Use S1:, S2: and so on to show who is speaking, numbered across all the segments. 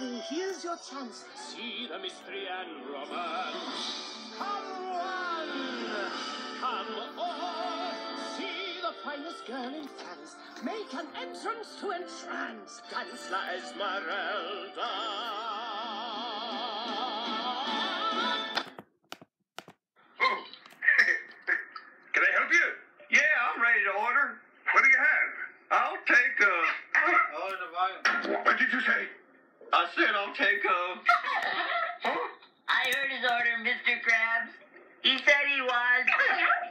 S1: Darling, here's your chance.
S2: See the mystery and romance. Come on! Come on! See the finest girl in France. Make an entrance to entrance. Dance la Esmeralda.
S3: What did you say? I said I'll take a. Huh?
S4: I heard his order, Mr. Krabs. He said he was.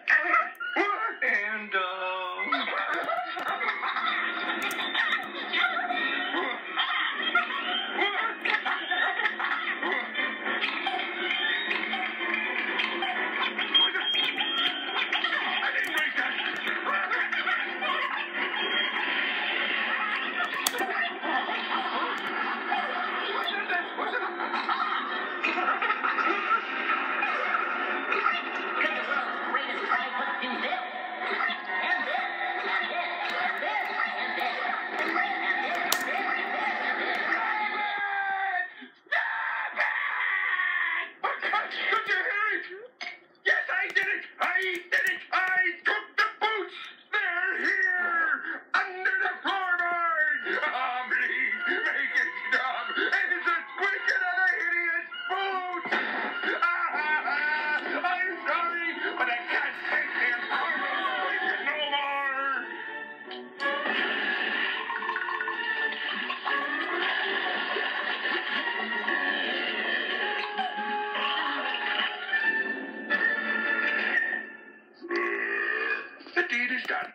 S3: Is done.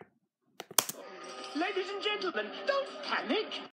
S2: Ladies and gentlemen, don't panic.